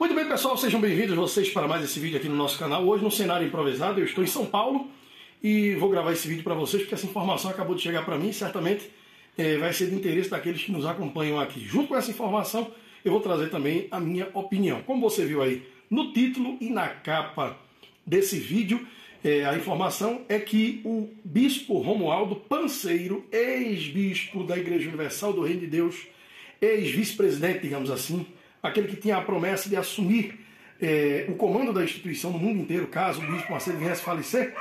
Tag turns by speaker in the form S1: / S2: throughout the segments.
S1: Muito bem, pessoal, sejam bem-vindos vocês para mais esse vídeo aqui no nosso canal. Hoje, no cenário improvisado, eu estou em São Paulo e vou gravar esse vídeo para vocês porque essa informação acabou de chegar para mim e certamente é, vai ser de interesse daqueles que nos acompanham aqui. Junto com essa informação, eu vou trazer também a minha opinião. Como você viu aí no título e na capa desse vídeo, é, a informação é que o bispo Romualdo Panceiro, ex-bispo da Igreja Universal do Reino de Deus, ex-vice-presidente, digamos assim, aquele que tinha a promessa de assumir é, o comando da instituição no mundo inteiro, caso o bispo Macedo viesse falecer,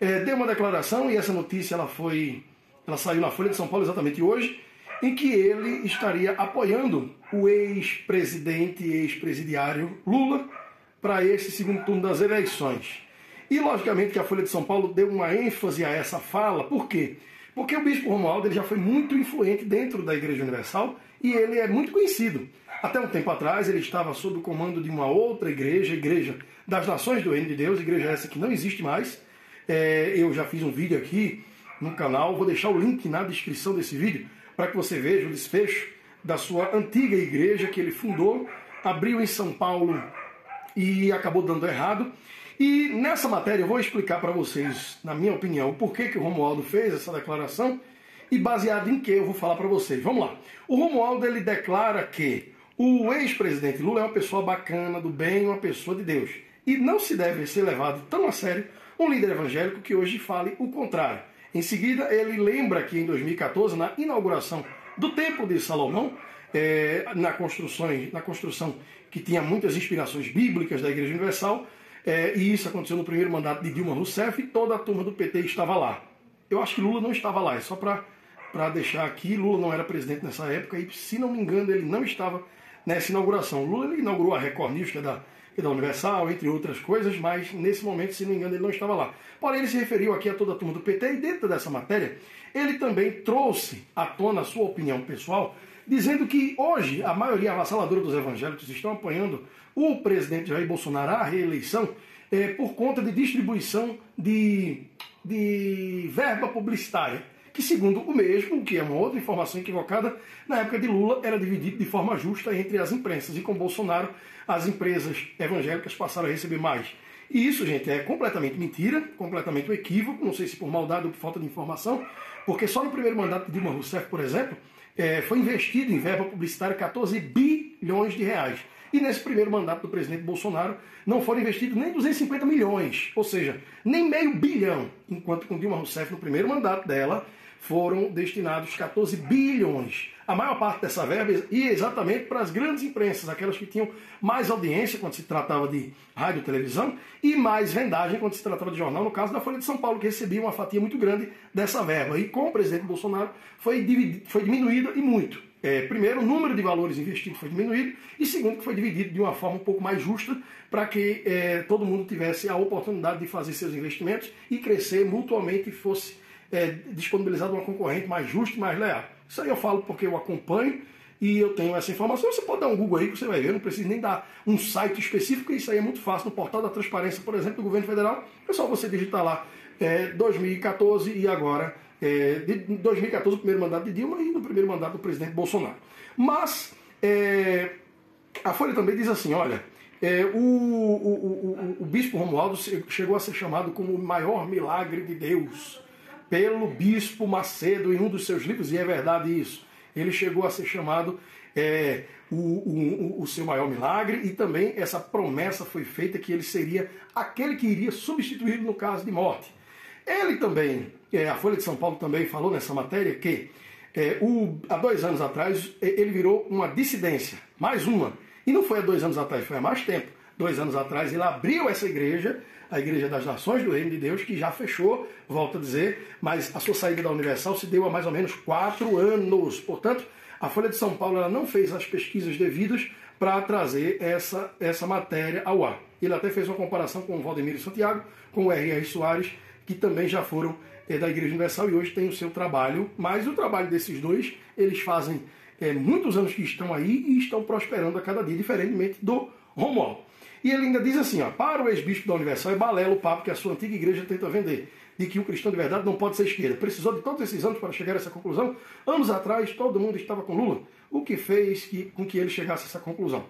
S1: é, deu uma declaração e essa notícia ela foi, ela saiu na Folha de São Paulo exatamente hoje, em que ele estaria apoiando o ex-presidente e ex-presidiário Lula para esse segundo turno das eleições. E logicamente que a Folha de São Paulo deu uma ênfase a essa fala, por quê? Porque o bispo Romualdo ele já foi muito influente dentro da Igreja Universal e ele é muito conhecido. Até um tempo atrás ele estava sob o comando de uma outra igreja, Igreja das Nações do Reino de Deus, igreja essa que não existe mais. É, eu já fiz um vídeo aqui no canal, vou deixar o link na descrição desse vídeo para que você veja o desfecho da sua antiga igreja que ele fundou, abriu em São Paulo e acabou dando errado. E nessa matéria eu vou explicar para vocês, na minha opinião, o porquê que o Romualdo fez essa declaração e baseado em que eu vou falar para vocês. Vamos lá. O Romualdo ele declara que o ex-presidente Lula é uma pessoa bacana, do bem, uma pessoa de Deus. E não se deve ser levado tão a sério um líder evangélico que hoje fale o contrário. Em seguida, ele lembra que em 2014, na inauguração do Templo de Salomão, é, na, construção, na construção que tinha muitas inspirações bíblicas da Igreja Universal, é, e isso aconteceu no primeiro mandato de Dilma Rousseff e toda a turma do PT estava lá. Eu acho que Lula não estava lá, é só para deixar aqui, Lula não era presidente nessa época e, se não me engano, ele não estava nessa inauguração. Lula inaugurou a Record News, que é da, que é da Universal, entre outras coisas, mas nesse momento, se não me engano, ele não estava lá. Porém, ele se referiu aqui a toda a turma do PT e dentro dessa matéria, ele também trouxe à tona a sua opinião pessoal dizendo que hoje a maioria avassaladora dos evangélicos estão apoiando o presidente Jair Bolsonaro à reeleição é, por conta de distribuição de, de verba publicitária, que segundo o mesmo, que é uma outra informação equivocada, na época de Lula era dividido de forma justa entre as imprensas e com Bolsonaro as empresas evangélicas passaram a receber mais. E isso, gente, é completamente mentira, completamente um equívoco, não sei se por maldade ou por falta de informação, porque só no primeiro mandato de Dilma Rousseff, por exemplo, é, foi investido em verba publicitária 14 bilhões de reais. E nesse primeiro mandato do presidente Bolsonaro não foram investidos nem 250 milhões, ou seja, nem meio bilhão, enquanto com Dilma Rousseff no primeiro mandato dela foram destinados 14 bilhões. A maior parte dessa verba ia exatamente para as grandes imprensas, aquelas que tinham mais audiência quando se tratava de rádio e televisão e mais vendagem quando se tratava de jornal, no caso da Folha de São Paulo, que recebia uma fatia muito grande dessa verba. E com o presidente Bolsonaro foi, foi diminuída e muito. É, primeiro, o número de valores investidos foi diminuído, e segundo, que foi dividido de uma forma um pouco mais justa para que é, todo mundo tivesse a oportunidade de fazer seus investimentos e crescer mutuamente e fosse é, disponibilizado uma concorrente mais justa e mais leal. Isso aí eu falo porque eu acompanho e eu tenho essa informação. Você pode dar um Google aí que você vai ver, não precisa nem dar um site específico, isso aí é muito fácil. No portal da transparência, por exemplo, do governo federal, é só você digitar lá é, 2014 e agora, é, de 2014, o primeiro mandato de Dilma e no primeiro mandato do presidente Bolsonaro. Mas é, a Folha também diz assim: olha. É, o, o, o, o bispo Romualdo chegou a ser chamado como o maior milagre de Deus pelo bispo Macedo em um dos seus livros, e é verdade isso. Ele chegou a ser chamado é, o, o, o, seu maior milagre, e também essa promessa foi feita que ele seria aquele que iria substituí-lo no caso de morte. Ele também, é, a Folha de São Paulo também falou nessa matéria que é, o, há dois anos atrás ele virou uma dissidência, mais uma. E não foi há dois anos atrás, foi há mais tempo dois anos atrás, ele abriu essa igreja, a Igreja das Nações do Reino de Deus, que já fechou, volto a dizer, mas a sua saída da Universal se deu há mais ou menos quatro anos. Portanto, a Folha de São Paulo não fez as pesquisas devidas para trazer essa, essa matéria ao ar. Ele até fez uma comparação com o Valdemiro Santiago, com o R.R. Soares, que também já foram é, da Igreja Universal e hoje tem o seu trabalho, mas o trabalho desses dois, eles fazem é, muitos anos que estão aí e estão prosperando a cada dia, diferentemente do Romualdo. E ele ainda diz assim: ó, para o ex-bispo da Universal é balela o papo que a sua antiga igreja tenta vender, de que o cristão de verdade não pode ser esquerda. Precisou de todos esses anos para chegar a essa conclusão? Anos atrás, todo mundo estava com Lula, o que fez que, com que ele chegasse a essa conclusão.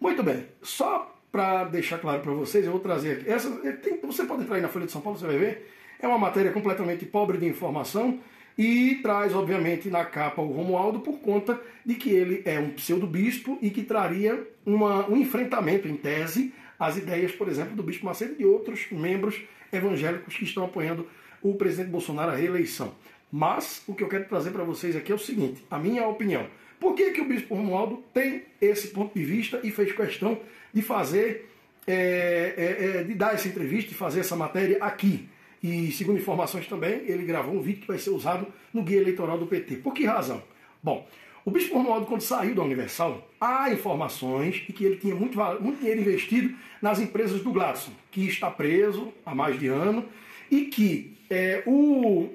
S1: Muito bem, só para deixar claro para vocês, eu vou trazer aqui. Essa, tem, você pode entrar aí na Folha de São Paulo, você vai ver. É uma matéria completamente pobre de informação e traz, obviamente, na capa o Romualdo por conta de que ele é um pseudo-bispo e que traria uma, um enfrentamento, em tese, às ideias, por exemplo, do Bispo Macedo e de outros membros evangélicos que estão apoiando o presidente Bolsonaro à reeleição. Mas o que eu quero trazer para vocês aqui é o seguinte: a minha opinião. Por que, que o bispo Romualdo tem esse ponto de vista e fez questão de fazer, é, é, é, de dar essa entrevista, de fazer essa matéria aqui? E, segundo informações também, ele gravou um vídeo que vai ser usado no guia eleitoral do PT. Por que razão? Bom, o bispo Romualdo, quando saiu da Universal, há informações de que ele tinha muito, muito dinheiro investido nas empresas do Gladson, que está preso há mais de ano, e que é, o,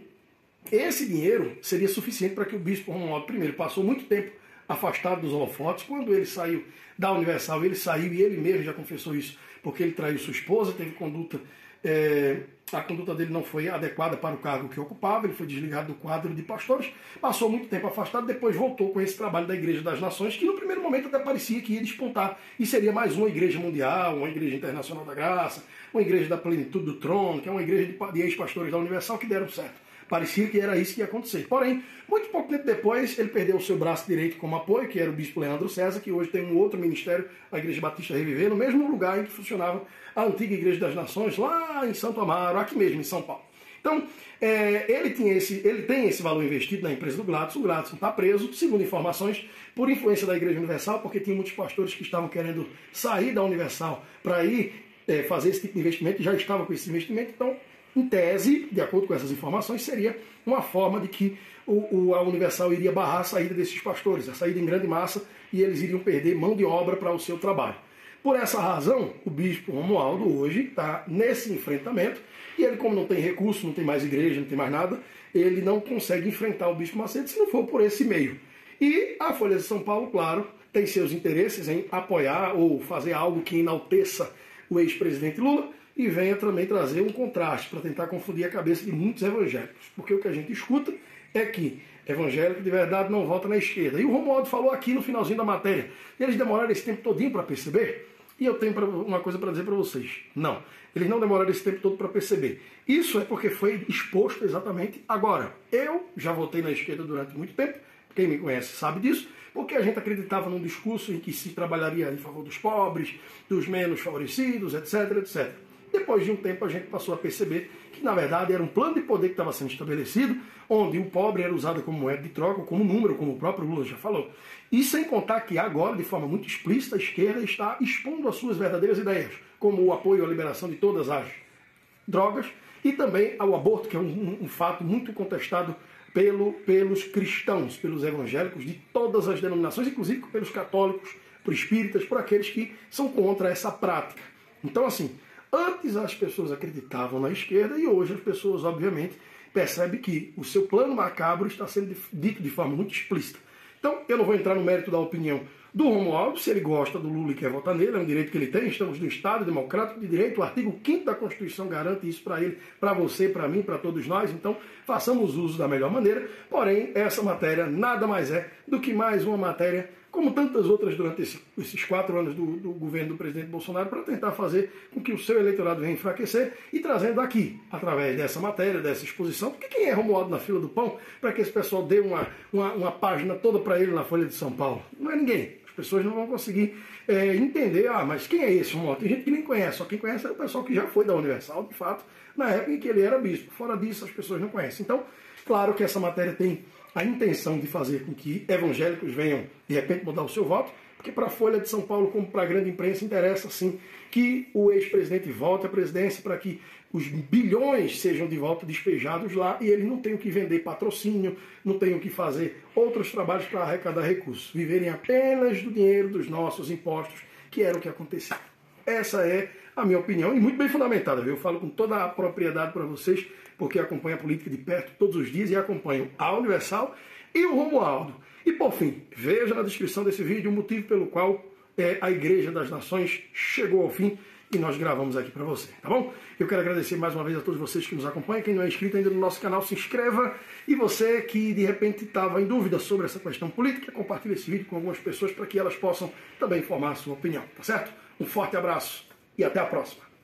S1: esse dinheiro seria suficiente para que o bispo Romualdo, primeiro, passou muito tempo afastado dos holofotes. Quando ele saiu da Universal, ele saiu e ele mesmo já confessou isso, porque ele traiu sua esposa, teve conduta. É, a conduta dele não foi adequada para o cargo que ocupava, ele foi desligado do quadro de pastores, passou muito tempo afastado, depois voltou com esse trabalho da Igreja das Nações, que no primeiro momento até parecia que ia despontar, e seria mais uma igreja mundial, uma igreja internacional da graça, uma igreja da plenitude do trono, que é uma igreja de ex-pastores da Universal que deram certo. Parecia que era isso que ia acontecer. Porém, muito pouco tempo depois, ele perdeu o seu braço direito como apoio, que era o bispo Leandro César, que hoje tem um outro ministério, a Igreja Batista Reviver, no mesmo lugar em que funcionava a antiga Igreja das Nações, lá em Santo Amaro, aqui mesmo, em São Paulo. Então, é, ele, tinha esse, ele tem esse valor investido na empresa do Gladson. O Gladson está preso, segundo informações, por influência da Igreja Universal, porque tinha muitos pastores que estavam querendo sair da Universal para ir é, fazer esse tipo de investimento, já estava com esse investimento, então em tese, de acordo com essas informações, seria uma forma de que o, o, a Universal iria barrar a saída desses pastores, a saída em grande massa, e eles iriam perder mão de obra para o seu trabalho. Por essa razão, o bispo Romualdo hoje está nesse enfrentamento, e ele, como não tem recurso, não tem mais igreja, não tem mais nada, ele não consegue enfrentar o bispo Macedo se não for por esse meio. E a Folha de São Paulo, claro, tem seus interesses em apoiar ou fazer algo que enalteça o ex-presidente Lula, e venha também trazer um contraste para tentar confundir a cabeça de muitos evangélicos. Porque o que a gente escuta é que evangélico de verdade não vota na esquerda. E o Romualdo falou aqui no finalzinho da matéria. Eles demoraram esse tempo todinho para perceber? E eu tenho uma coisa para dizer para vocês. Não, eles não demoraram esse tempo todo para perceber. Isso é porque foi exposto exatamente agora. Eu já votei na esquerda durante muito tempo, quem me conhece sabe disso, porque a gente acreditava num discurso em que se trabalharia em favor dos pobres, dos menos favorecidos, etc, etc. Depois de um tempo, a gente passou a perceber que, na verdade, era um plano de poder que estava sendo estabelecido, onde o pobre era usado como moeda de troca, como número, como o próprio Lula já falou. E sem contar que agora, de forma muito explícita, a esquerda está expondo as suas verdadeiras ideias, como o apoio à liberação de todas as drogas e também ao aborto, que é um, um, um fato muito contestado pelo, pelos cristãos, pelos evangélicos de todas as denominações, inclusive pelos católicos, por espíritas, por aqueles que são contra essa prática. Então, assim, Antes as pessoas acreditavam na esquerda e hoje as pessoas, obviamente, percebem que o seu plano macabro está sendo dito de forma muito explícita. Então, eu não vou entrar no mérito da opinião do Romualdo, se ele gosta do Lula e quer votar nele, é um direito que ele tem, estamos no Estado Democrático de Direito, o artigo 5 da Constituição garante isso para ele, para você, para mim, para todos nós, então façamos uso da melhor maneira, porém, essa matéria nada mais é do que mais uma matéria como tantas outras durante esse, esses quatro anos do, do, governo do presidente Bolsonaro, para tentar fazer com que o seu eleitorado venha enfraquecer e trazendo aqui, através dessa matéria, dessa exposição, porque quem é Romualdo na fila do pão, para que esse pessoal dê uma, uma, uma página toda para ele na Folha de São Paulo? Não é ninguém. As pessoas não vão conseguir é, entender, ah, mas quem é esse Romualdo? Tem gente que nem conhece, só quem conhece é o pessoal que já foi da Universal, de fato, na época em que ele era bispo. Fora disso, as pessoas não conhecem. Então, claro que essa matéria tem a intenção de fazer com que evangélicos venham, de repente, mudar o seu voto, porque para a Folha de São Paulo, como para a grande imprensa, interessa sim que o ex-presidente volte à presidência para que os bilhões sejam de volta despejados lá e eles não tenham que vender patrocínio, não tenham que fazer outros trabalhos para arrecadar recursos, viverem apenas do dinheiro dos nossos impostos, que era o que acontecia. Essa é a minha opinião e muito bem fundamentada, viu? Eu falo com toda a propriedade para vocês porque acompanho a política de perto todos os dias e acompanho a Universal e o Romualdo. E por fim, veja na descrição desse vídeo o motivo pelo qual é, a Igreja das Nações chegou ao fim e nós gravamos aqui para você, tá bom? Eu quero agradecer mais uma vez a todos vocês que nos acompanham. Quem não é inscrito ainda no nosso canal, se inscreva. E você que de repente estava em dúvida sobre essa questão política, compartilhe esse vídeo com algumas pessoas para que elas possam também formar a sua opinião, tá certo? Um forte abraço e até a próxima.